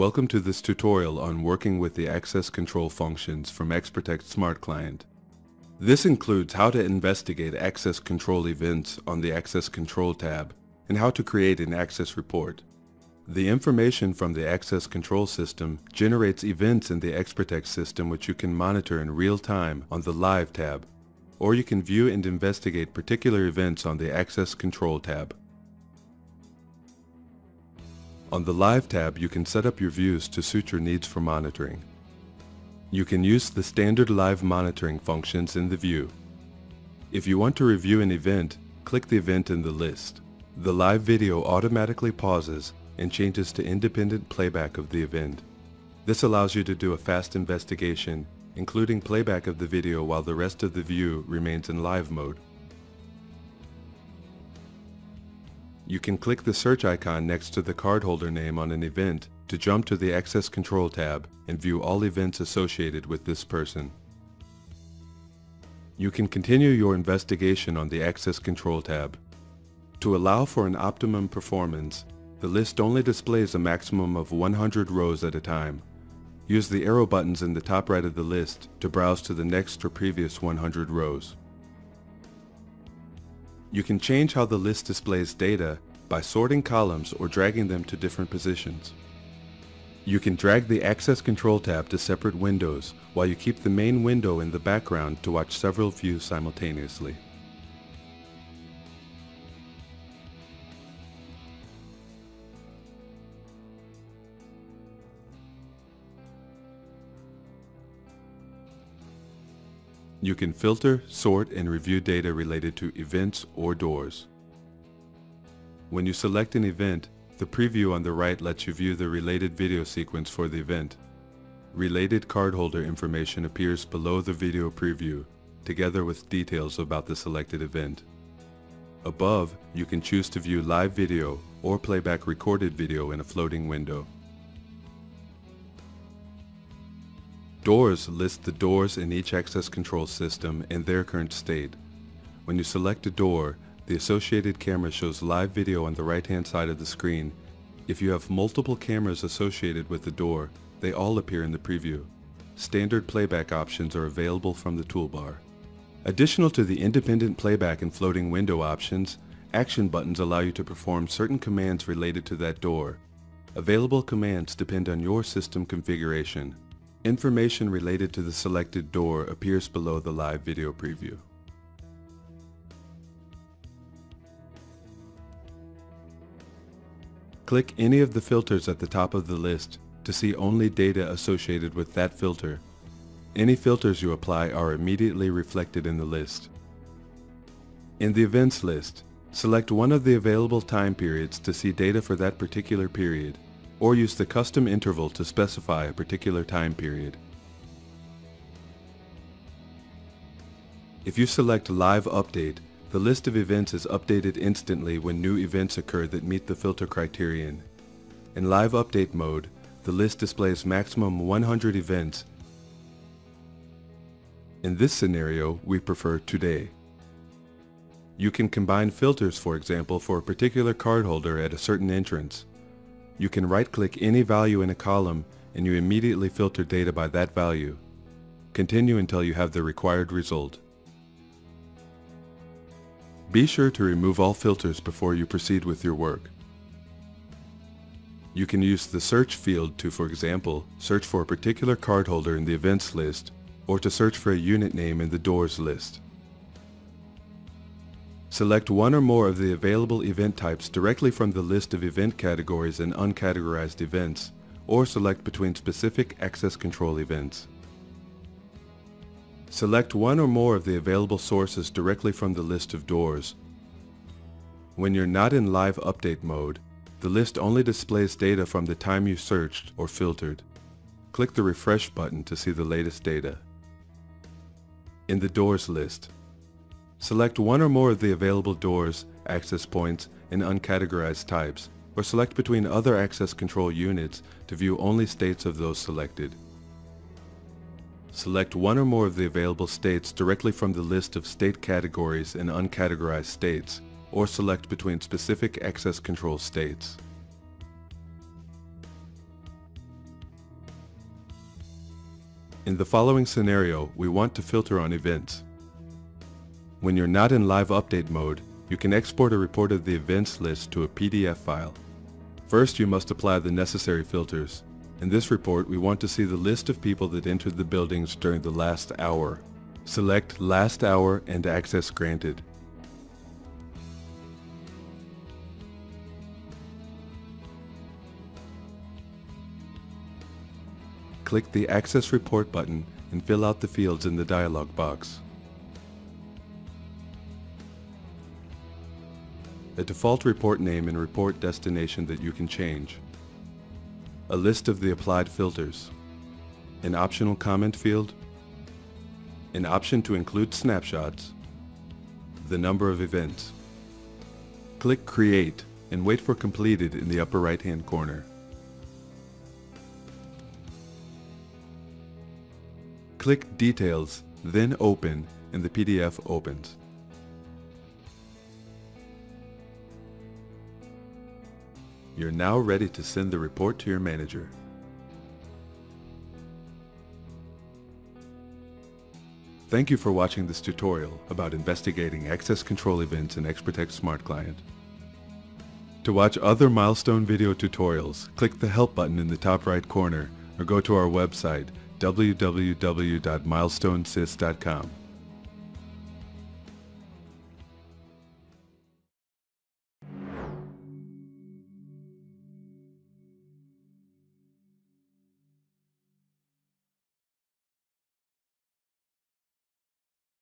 Welcome to this tutorial on working with the access control functions from XProtect Smart Client. This includes how to investigate access control events on the Access Control tab and how to create an access report. The information from the access control system generates events in the XProtect system which you can monitor in real time on the Live tab, or you can view and investigate particular events on the Access Control tab. On the Live tab, you can set up your views to suit your needs for monitoring. You can use the standard live monitoring functions in the view. If you want to review an event, click the event in the list. The live video automatically pauses and changes to independent playback of the event. This allows you to do a fast investigation, including playback of the video while the rest of the view remains in live mode. You can click the search icon next to the cardholder name on an event to jump to the Access Control tab and view all events associated with this person. You can continue your investigation on the Access Control tab. To allow for an optimum performance, the list only displays a maximum of 100 rows at a time. Use the arrow buttons in the top right of the list to browse to the next or previous 100 rows. You can change how the list displays data by sorting columns or dragging them to different positions. You can drag the Access Control tab to separate windows while you keep the main window in the background to watch several views simultaneously. You can filter, sort, and review data related to events or doors. When you select an event, the preview on the right lets you view the related video sequence for the event. Related cardholder information appears below the video preview, together with details about the selected event. Above, you can choose to view live video or playback recorded video in a floating window. Doors list the doors in each access control system and their current state. When you select a door, the associated camera shows live video on the right-hand side of the screen. If you have multiple cameras associated with the door, they all appear in the preview. Standard playback options are available from the toolbar. Additional to the independent playback and floating window options, action buttons allow you to perform certain commands related to that door. Available commands depend on your system configuration. Information related to the selected door appears below the live video preview. Click any of the filters at the top of the list to see only data associated with that filter. Any filters you apply are immediately reflected in the list. In the events list, select one of the available time periods to see data for that particular period or use the custom interval to specify a particular time period. If you select Live Update, the list of events is updated instantly when new events occur that meet the filter criterion. In Live Update mode, the list displays maximum 100 events. In this scenario, we prefer Today. You can combine filters, for example, for a particular cardholder at a certain entrance. You can right-click any value in a column and you immediately filter data by that value. Continue until you have the required result. Be sure to remove all filters before you proceed with your work. You can use the search field to, for example, search for a particular cardholder in the events list or to search for a unit name in the doors list. Select one or more of the available event types directly from the list of event categories and uncategorized events, or select between specific access control events. Select one or more of the available sources directly from the list of doors. When you're not in live update mode, the list only displays data from the time you searched or filtered. Click the refresh button to see the latest data. In the doors list, Select one or more of the available doors, access points, and uncategorized types, or select between other access control units to view only states of those selected. Select one or more of the available states directly from the list of state categories and uncategorized states, or select between specific access control states. In the following scenario, we want to filter on events. When you're not in live update mode, you can export a report of the events list to a PDF file. First, you must apply the necessary filters. In this report, we want to see the list of people that entered the buildings during the last hour. Select Last Hour and Access Granted. Click the Access Report button and fill out the fields in the dialog box. A default report name and report destination that you can change. A list of the applied filters. An optional comment field. An option to include snapshots. The number of events. Click Create and wait for completed in the upper right hand corner. Click Details, then Open, and the PDF opens. You're now ready to send the report to your manager. Thank you for watching this tutorial about investigating access control events in XProtect Smart Client. To watch other Milestone video tutorials, click the Help button in the top right corner or go to our website www.milestonesys.com.